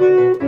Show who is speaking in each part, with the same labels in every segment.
Speaker 1: Música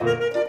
Speaker 1: Thank you.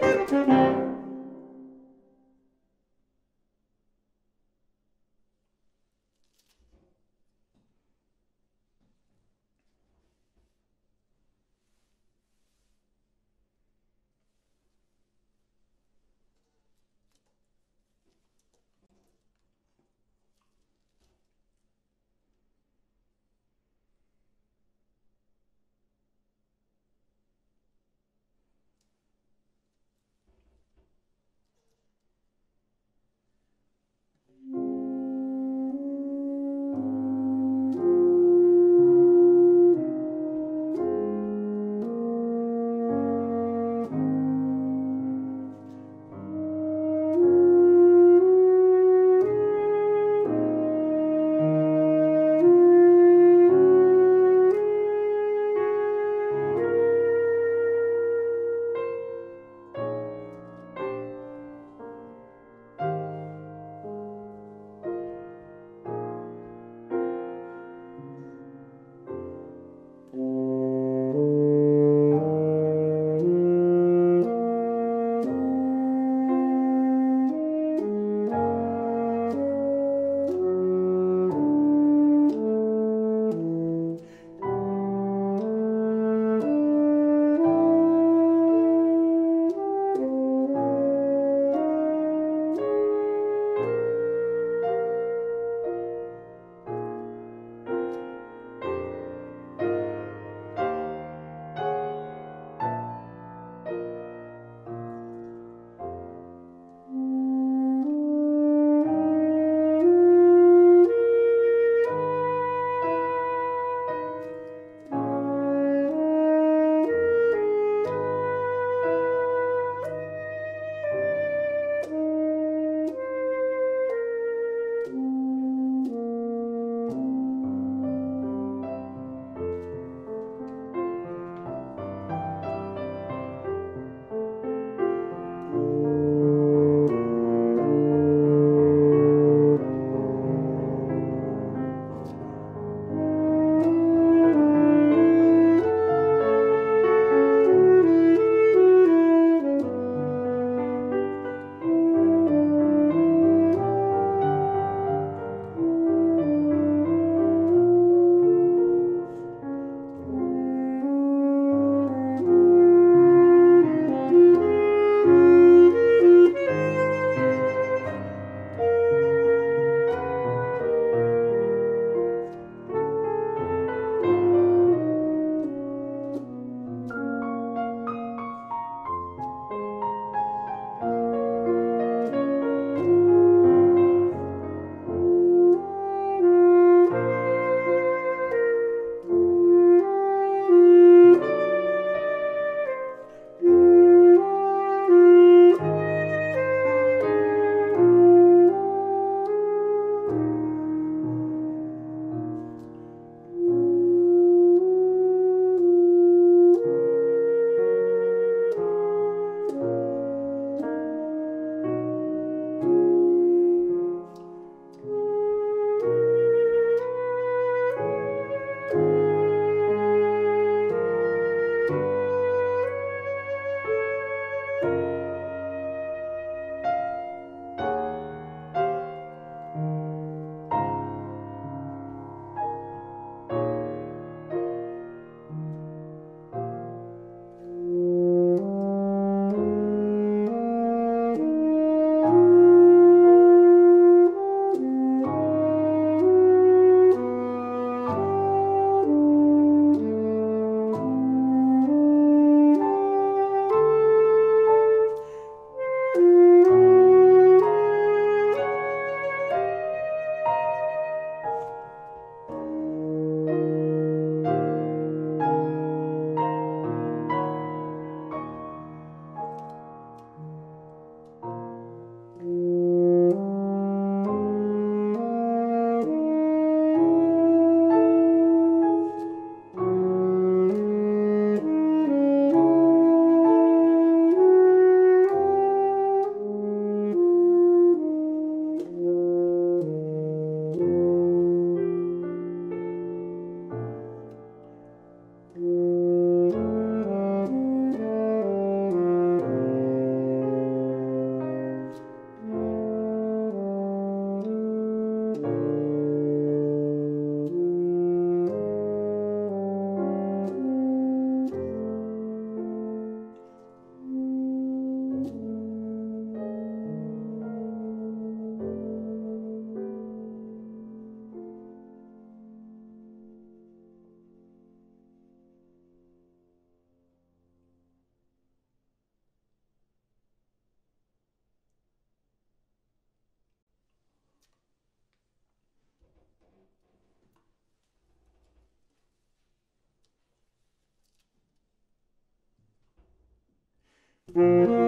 Speaker 1: Música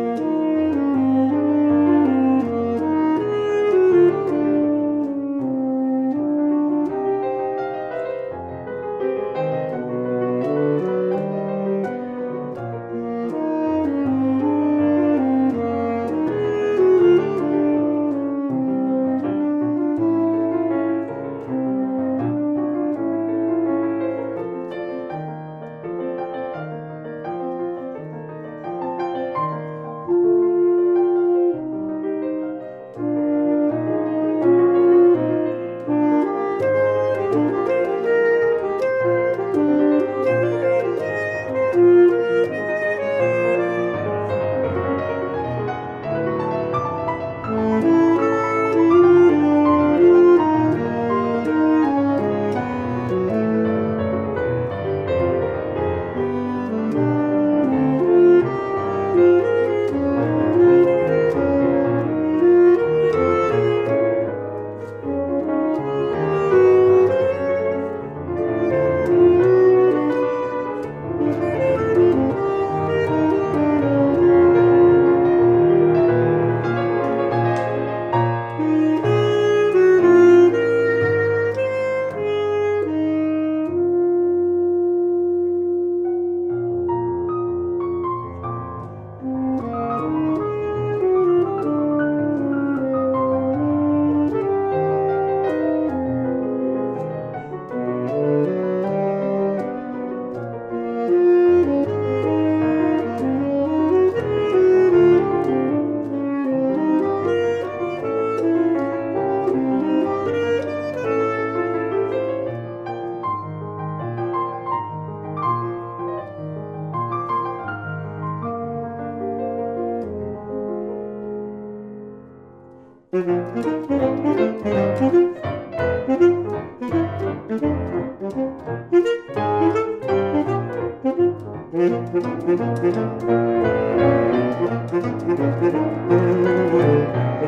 Speaker 1: Thank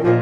Speaker 1: you.